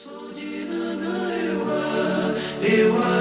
So jina na ewa, ewa, ewa,